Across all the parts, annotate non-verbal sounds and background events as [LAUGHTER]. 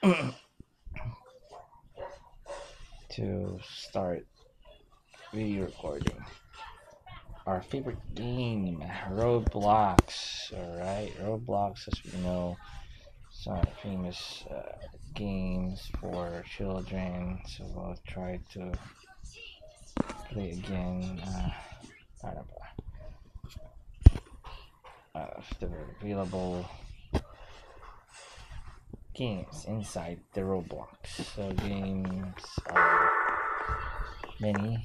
[CLEARS THROAT] to start video recording. Our favorite game, Roblox. Alright, Roblox, as we know, it's some famous uh, games for children. So we'll try to play again. Uh, para ba? Uh, the available games inside the Roblox. So games are many.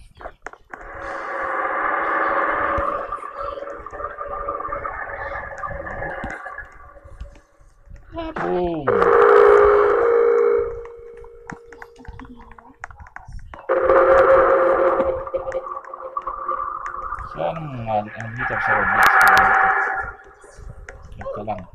Boom! Uh, sa Roblox? Ito lang.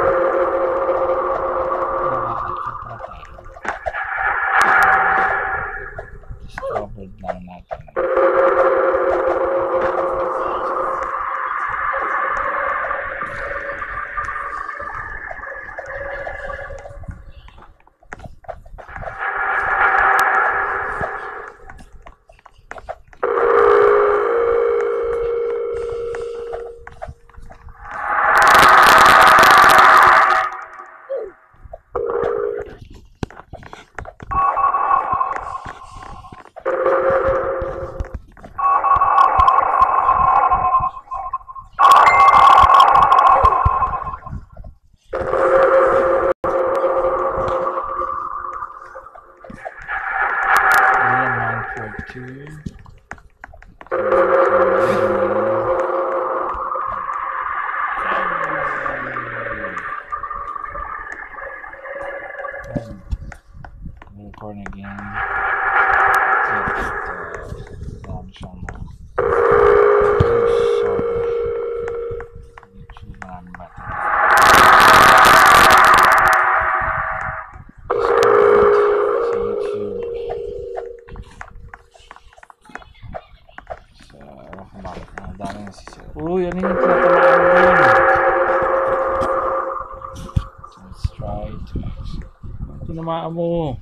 Discovered lang natin. Alien 942. Recording again. Puro ano yan yung tinatamaan mo yun. Let's try it. Tinamaan mo.